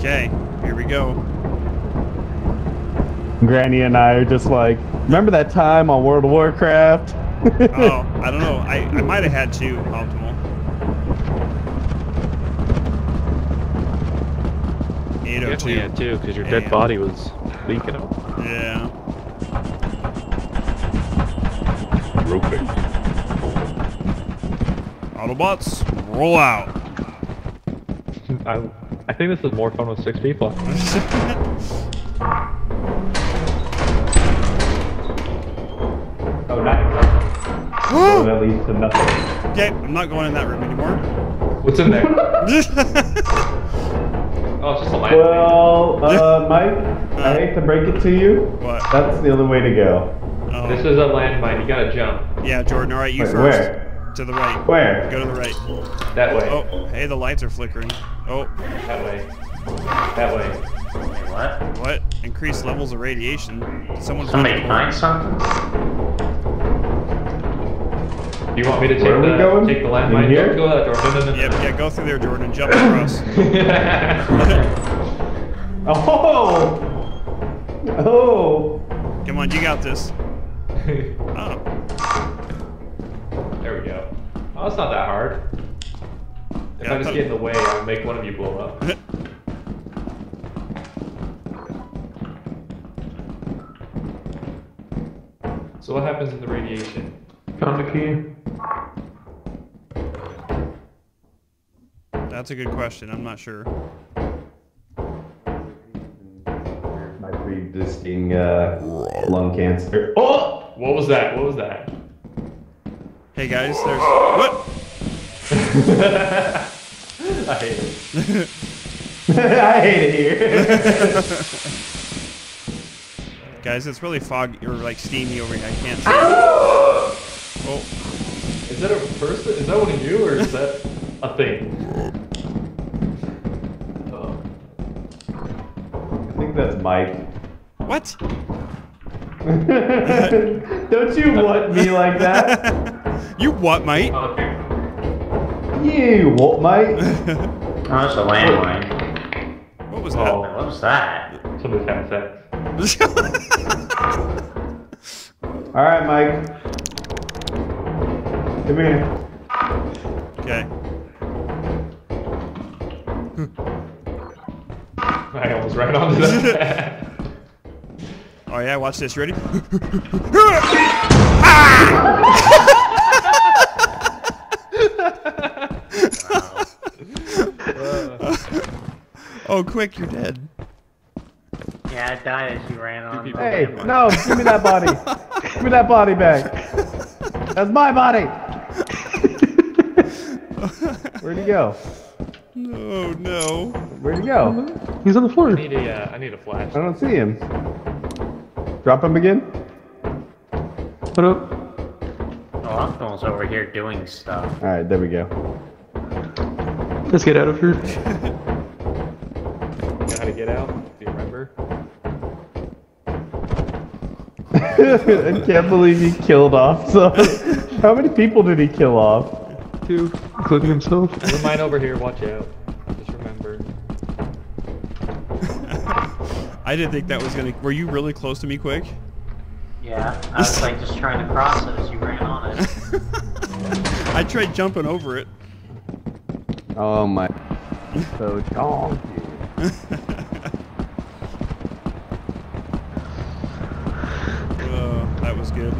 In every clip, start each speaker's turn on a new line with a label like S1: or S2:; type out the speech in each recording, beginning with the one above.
S1: Okay, here we go.
S2: Granny and I are just like, remember that time on World of Warcraft?
S1: Oh, I don't know. I, I might have had two optimal. Eight oh two.
S3: You
S1: oh two.
S3: had two because your
S1: Yeah.
S3: dead body was leaking out.
S1: Yeah.
S3: Roping.
S1: Autobots, roll out.
S3: I, I think this is more fun with six people.
S2: oh, nice. So that leads to nothing.
S1: Okay, I'm not going in that room anymore.
S3: What's in there? oh, it's just a lamp.
S2: Well, uh, Mike, I hate to break it to you.
S1: What?
S2: That's the only way to go.
S1: Oh.
S3: This is a landmine. You gotta jump
S1: Yeah, Jordan. All right, you
S2: Wait,
S1: first.
S2: where?
S1: To the right.
S2: Where?
S1: Go to the right.
S3: that way.
S1: Oh, hey, the lights are flickering. Oh,
S3: That way. That way.
S4: What?
S1: what? Increased levels of radiation. Did someone
S4: Somebody
S1: find
S4: find something?
S3: Do you want me to take
S2: Where
S3: the
S2: going?
S3: take the
S2: In
S3: landmine?
S2: here?
S3: Go that door. No, no, no, no.
S1: Yep, yeah, go through there, Jordan, and jump across.
S2: Oh! Oh!
S1: Come on, you got this. Oh,
S3: there we go. Oh, it's not that hard. If
S1: Yeah, I
S3: I just get in the way, I'll make one of you blow up. So what happens in the radiation?
S2: Found the key.
S1: that's a good question. I'm not sure.
S2: My pre-existing uh, lung cancer. Oh!
S3: What was that? What was that?
S1: Hey guys, there's what?
S3: I hate it.
S2: I hate it here.
S1: Guys, it's really foggy or like steamy over here. I can't see. oh,
S3: Is that a person? Is that one of you, or is that a thing? Oh.
S2: I think that's Mike.
S1: what?
S2: Don't you want me like that?
S1: You what, mate?
S2: You what, mate?
S4: Oh, it's a landmine.
S1: What was
S3: Oh.
S1: that?
S4: What was that?
S3: Somebody's having sex.
S2: All right, Mike. Come here.
S1: okay.
S3: I almost ran onto that.
S1: Oh yeah, watch this. You ready? Ah! Oh, quick! You're dead.
S4: Yeah, I died as you ran on.
S2: Hey, no, give me that body. give me that body back. That's my body. Where'd he go?
S1: Oh no.
S2: Where'd he go?
S5: He's on the floor.
S3: I need a, uh, I need a flash.
S2: I don't see him. Drop him again?
S5: What up?
S4: Oh, Optimal's over here doing stuff.
S2: All right, there we go.
S5: Let's get out of here.
S3: You know how to get out? Do you remember?
S2: I can't believe he killed off. So, how many people did he kill off?
S5: Two, including himself.
S3: There's a mine over here. Watch out. Just remember.
S1: I didn't think that was gonna. Were you really close to me, quick?
S4: Yeah, I was like just trying to cross it as you ran on it.
S1: I tried jumping over it.
S2: Oh my. So donkey.
S1: Oh, uh, that was good.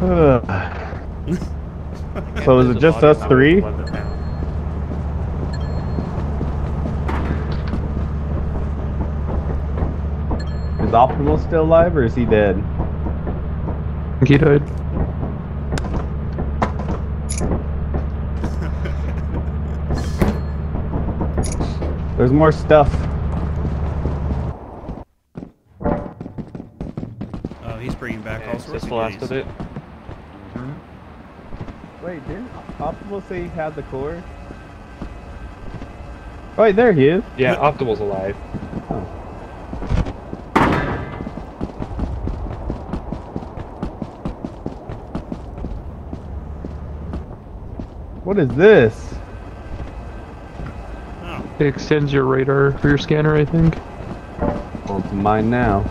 S2: so is it just us three? Is Optimal still alive or is he dead?
S5: I think he died.
S2: There's more stuff.
S1: Oh, he's bringing back all sorts of
S3: the last of it? Mm-hmm.
S2: Wait, didn't Optimal say he had the core? Oh, wait, there he is.
S3: Yeah, Optimal's alive.
S2: What is this?
S5: It extends your radar for your scanner, I think.
S2: Well, it's mine now.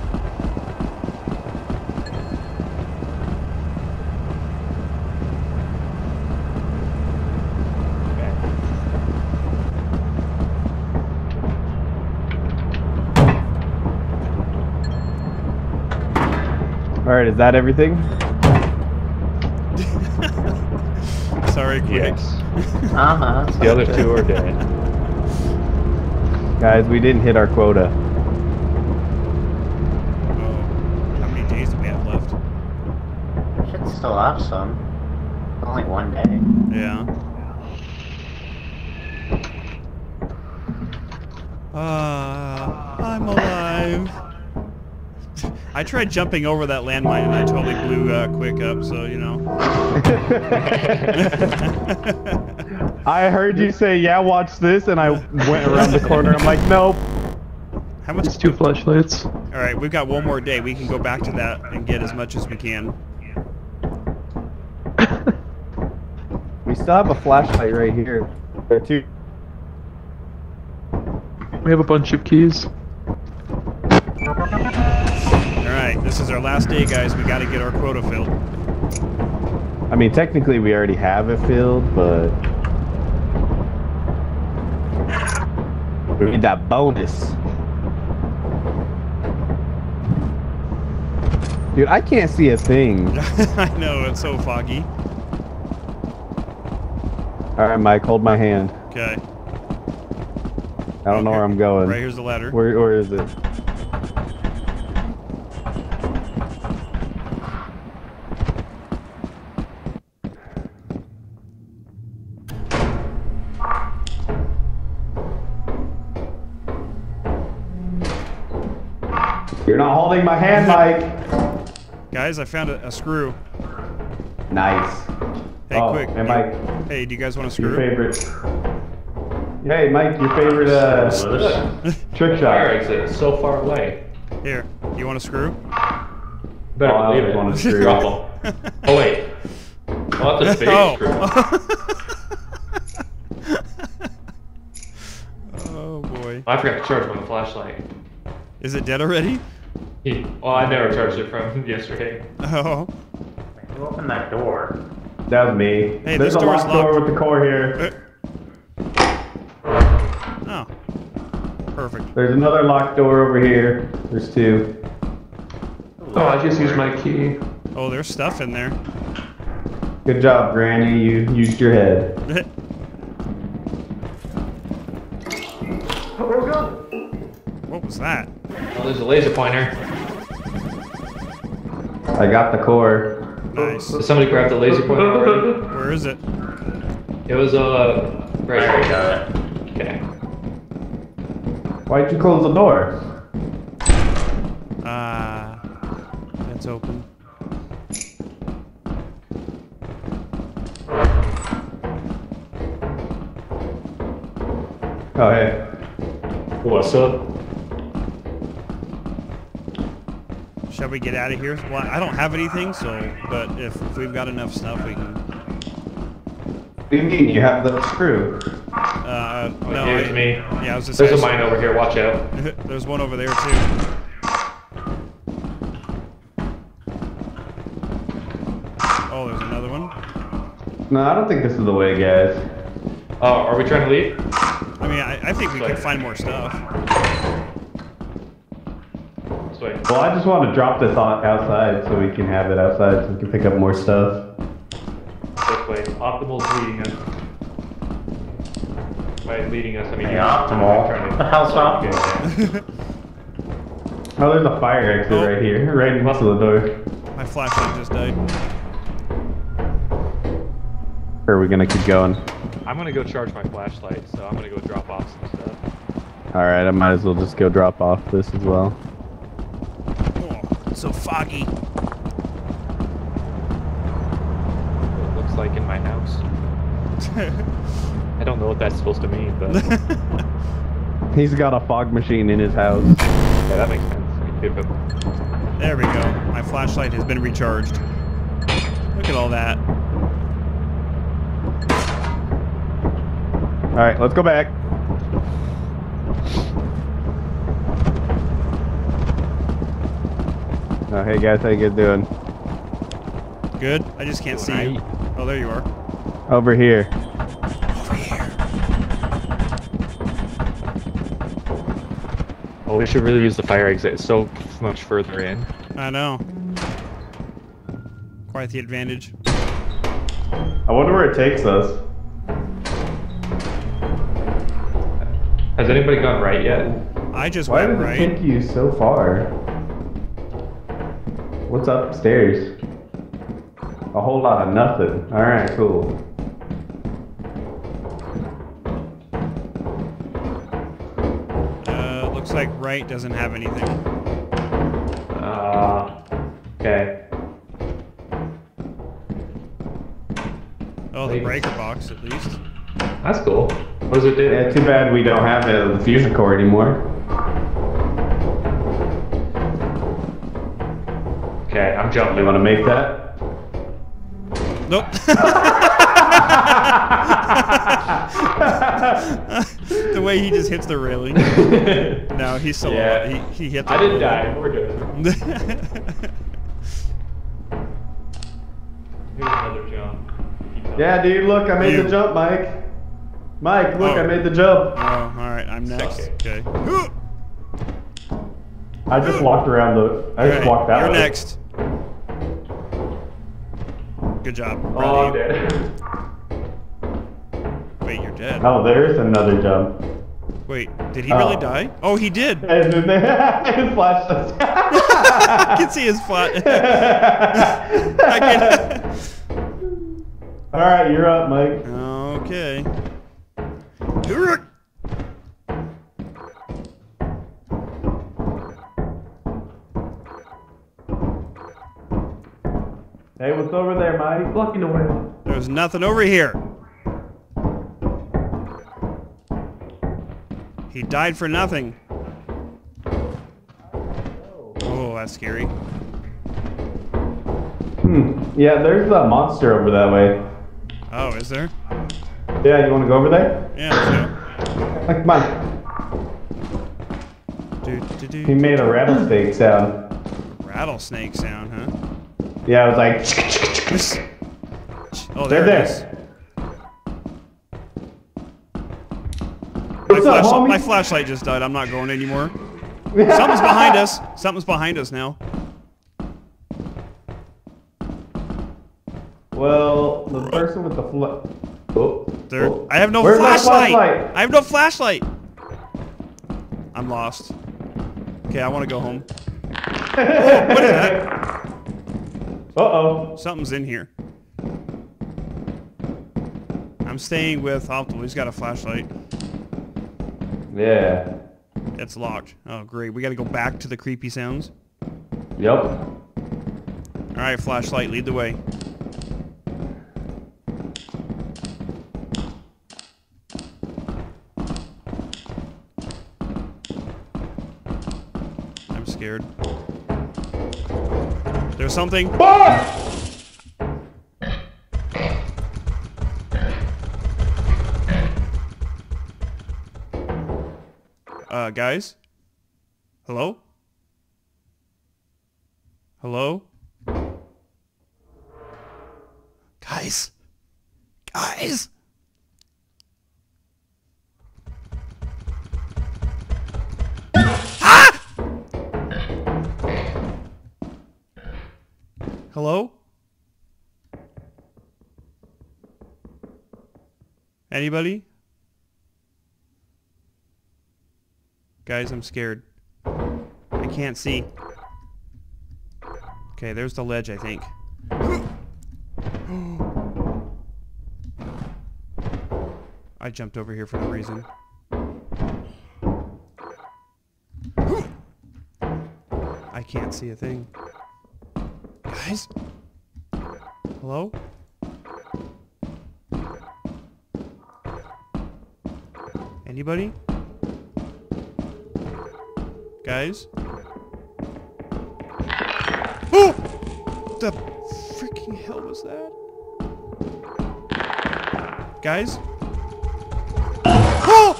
S2: All right, is that everything?
S1: Sorry, quick.
S3: Yes.
S4: Uh-huh.
S3: The other two are dead.
S2: Guys, we didn't hit our quota.
S1: Oh, how many days do we have left?
S4: Should still have some. Only one day.
S1: Yeah. Uh, I'm alive. I tried jumping over that landmine and I totally blew uh, quick up, so you know.
S2: I heard you say, "Yeah, watch this," and I went around the corner. I'm like, "Nope."
S1: How much?
S5: It's two flashlights.
S1: All right, we've got one more day. We can go back to that and get as much as we can.
S2: We still have a flashlight right here. There are two.
S5: We have a bunch of keys.
S1: All right, this is our last day, guys. We got to get our quota filled.
S2: I mean, technically, we already have it filled, but we need that bonus. Dude, I can't see a thing.
S1: I know it's so foggy.
S2: All right, Mike, hold my hand.
S1: Okay,
S2: I don't know where I'm going.
S1: right here's the ladder.
S2: Where, where is it? Holding my hand, Mike.
S1: Guys, I found a, a screw.
S2: Nice.
S1: Hey,
S2: oh,
S1: quick.
S2: And
S1: you-
S2: Mike,
S1: Hey, do you guys want a screw?
S2: your
S1: screw?
S2: favorite. Hey, Mike, your favorite uh, trick
S3: Fire
S2: shot.
S3: exit is so far away.
S1: Here, you want a screw?
S3: Better
S2: Oh,
S3: believe
S2: always
S3: it.
S2: wanted to screw.
S3: Oh wait. Oh, that's a big
S1: oh.
S3: screw.
S1: oh boy.
S3: I forgot to charge my flashlight.
S1: Is it dead already?
S3: He- Well, I never charged it from yesterday.
S1: Oh.
S4: Who opened that door?
S2: That was me.
S1: Hey,
S2: There's
S1: this
S2: a
S1: door's
S2: locked door with the core here. Uh.
S1: Oh. Perfect.
S2: There's another locked door over here. There's two.
S5: Oh, I just used my key.
S1: Oh, there's stuff in there.
S2: Good job, Granny. You used your head.
S1: Oh, what was that?
S3: Oh, there's a laser pointer.
S2: I got the core.
S1: Nice.
S3: Did somebody grab the laser pointer already?
S1: Where is it?
S3: It was uh right
S4: There
S3: here.
S4: got it.
S3: Okay.
S2: Why'd you close the door?
S1: Ah. it's open.
S2: Oh, hey.
S3: What's up?
S1: Shall we get out of here? Well, I don't have anything, so, but if, if we've got enough stuff, we can.
S2: What do you mean? You have the screw.
S1: Uh,
S3: Oh,
S1: no.
S3: give it
S1: I-
S3: to me.
S1: Yeah, I was just
S3: There's a
S1: saying-
S3: mine over here. Watch out.
S1: There's one over there too. Oh, there's another one.
S2: No, I don't think this is the way, guys.
S3: Oh, are we trying to leave?
S1: I mean, I, I think we can find more stuff.
S3: This way.
S2: Well, I just want to drop this on outside so we can have it outside so we can pick up more stuff.
S3: This way. Optimal's leading us. By leading us, I mean
S4: Hey, Optimal.
S3: trying to-
S4: the hell's wrong?
S2: Oh, there's a fire exit
S1: Oh.
S2: right here, right next to the door.
S1: My flashlight just died.
S2: Or are we gonna keep going?
S3: I'm gonna go charge my flashlight, so I'm gonna go drop off some stuff.
S2: All right, I might as well just go drop off this as well.
S1: It's so foggy.
S3: It looks like in my house. I don't know what that's supposed to mean, but
S2: He's got a fog machine in his house.
S3: Yeah, that makes sense. Good, but-
S1: there we go. My flashlight has been recharged. Look at all that.
S2: All right, let's go back. Oh, hey guys, how you guys doing?
S1: Good. I just can't see you. Oh, there you are.
S2: Over here.
S1: Over here.
S6: Oh, we should really use the fire exit. It's so much further in.
S1: I know. Quite the advantage.
S2: I wonder where it takes us.
S3: Has anybody gone right yet?
S1: I just
S2: Why
S1: went
S2: does
S1: right.
S2: it take you so far? What's upstairs? A whole lot of nothing. Alright, cool.
S1: Uh, looks like right doesn't have anything.
S3: Uh, okay.
S1: Oh, the breaker box at least.
S3: That's cool. What does it do?
S2: Yeah, too bad we don't have the fusion core anymore.
S3: Okay, I'm jumping.
S2: You want to make that?
S1: Nope. the way he just hits the railing. No, he's still
S3: Yeah.
S1: alive. He, he hit the
S3: I didn't die. We're good. Here's another jump.
S2: Yeah, dude, look, I made
S1: You-
S2: the jump, Mike. Mike, look,
S1: Oh.
S2: I made the jump.
S1: oh, alright, I'm next. Okay.
S2: I just walked around the. I just
S1: Alright,
S2: walked that
S1: You're
S2: way.
S1: next. Good job.
S3: Oh, I'm dead.
S1: Wait, you're dead.
S2: Oh, there's another jump.
S1: Wait, did he really
S2: Oh.
S1: die? Oh, he did.
S2: And then they his flash
S1: I can see his flash. I can.
S2: All right, you're up, Mike.
S1: Okay.
S2: Hey, what's over there,
S5: The.
S1: There's nothing over here. He died for nothing. Oh, that's scary.
S2: Hmm. Yeah, there's a monster over that way.
S1: Oh, is there?
S2: Yeah, you want to go over there?
S1: Yeah, let's
S2: Uh, Come on.
S1: go. Do, do, do,
S2: He made a rattlesnake sound.
S1: rattlesnake sound, huh?
S2: Yeah, it was like.
S1: Oh,
S2: They're
S1: there it
S2: there.
S1: is. My,
S2: What's
S1: flashlight, my flashlight just died. I'm not going anymore. Something's behind us. Something's behind us now.
S2: Well, the person with the fl- oh,
S1: There.
S2: oh.
S1: I have no
S2: Where's
S1: flashlight.
S2: flashlight?
S1: I have no flashlight. I'm lost. Okay, I want to go home. Oh, what is that?
S2: Uh oh.
S1: Something's in here. I'm staying with Optimal. He's got a flashlight.
S2: Yeah.
S1: It's locked. Oh, great. We got to go back to the creepy sounds.
S2: Yep.
S1: All right, flashlight, lead the way. I'm scared. There's something. Uh, guys? Hello? Hello? Guys? Guys? Hello? Anybody? Guys, I'm scared. I can't see. Okay, there's the ledge, I think. I jumped over here for no reason. I can't see a thing. Guys? Hello? Anybody? Guys? Oh! The freaking hell was that? Guys? Oh!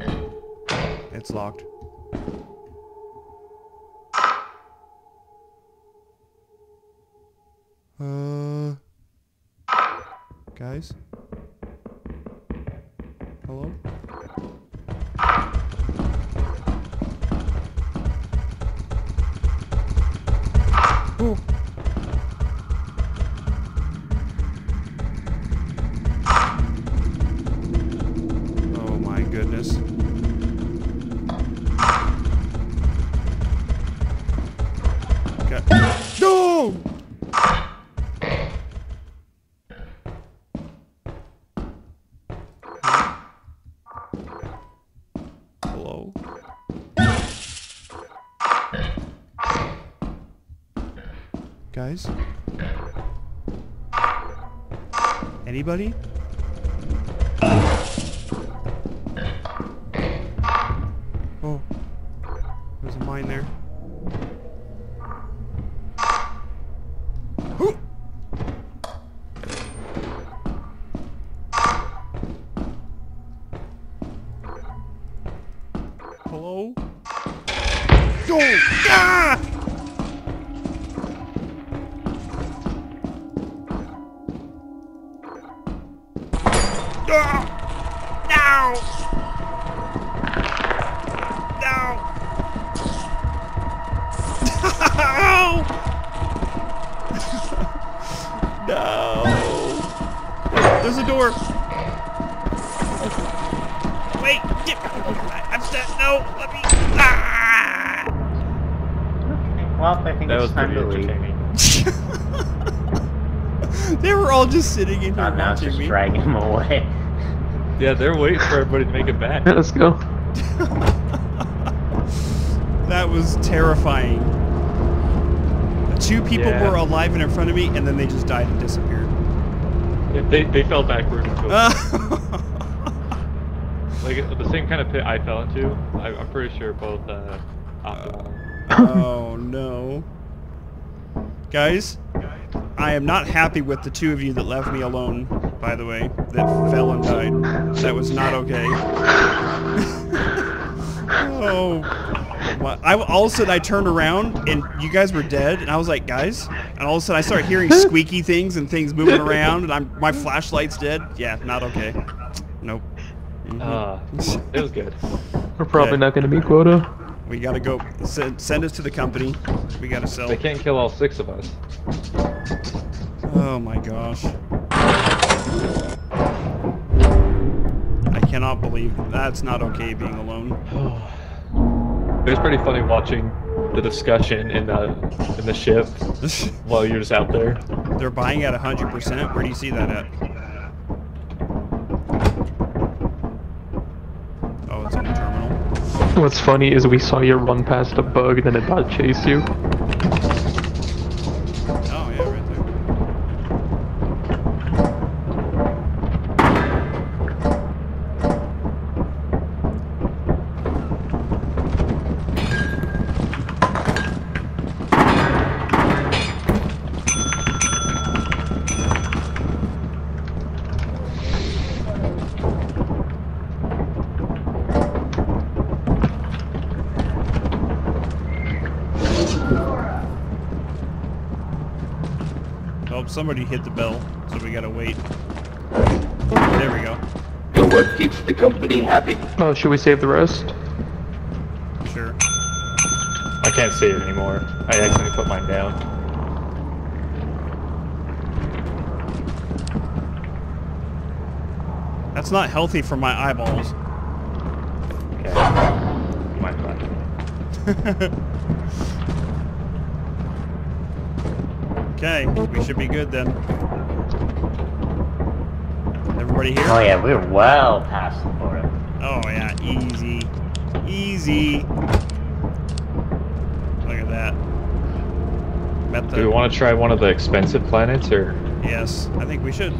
S1: It's locked. Guys? Guys? Anybody? Oh. There's a mine there. No! no! There's a door! Wait! Get, I, I'm stuck! No! Let me! Ah!
S4: Okay, well, I think
S3: That
S4: it's
S3: was
S4: time
S3: pretty
S4: to leave.
S3: entertaining.
S1: they were all just sitting in here
S4: God, now
S1: watching
S4: just
S1: me.
S4: dragging him away.
S3: Yeah, they're waiting for everybody to make it back.
S5: Yeah, let's go.
S1: That was terrifying. Two people
S3: Yeah.
S1: were alive and in front of me, and then they just died and disappeared.
S3: Yeah, They, they fell backward like the same kind of pit I fell into. I, I'm pretty sure both uh,
S1: oh no. Guys, I am not happy with the two of you that left me alone, by the way, that fell and died. That was not okay. oh. Well, I, all of a sudden I turned around and you guys were dead, and I was like, guys, and all of a sudden I started hearing squeaky things and things moving around, and I'm my flashlight's dead. Yeah, not okay. Nope. Mhm.
S3: Uh, it was good.
S5: We're probably
S1: Okay.
S5: not going to meet quota.
S1: We gotta go. Send, send us to the company. We gotta sell.
S3: They can't kill all six of us.
S1: Oh my gosh. I cannot believe that's not okay being alone.
S3: It was pretty funny watching the discussion in the in the ship while you're just out there.
S1: They're buying at 100%. Where do you see that at? Oh, it's on the terminal.
S5: What's funny is we saw you run past a bug, and then it bot chase you.
S1: Oh, yeah, right there. Oh, somebody hit the bell, so we gotta wait. There we go.
S7: What keeps the company happy?
S5: Oh, should we save the rest?
S1: Sure.
S3: I can't save anymore. I accidentally put mine down.
S1: That's not healthy for my eyeballs.
S3: Okay. Mine's
S1: Okay, we should be good then. Everybody here?
S4: Oh yeah, we're well past the border.
S1: Oh yeah, easy. Easy. Look at that. Met the
S3: Do we want to try one of the expensive planets or?
S1: Yes, I think we should.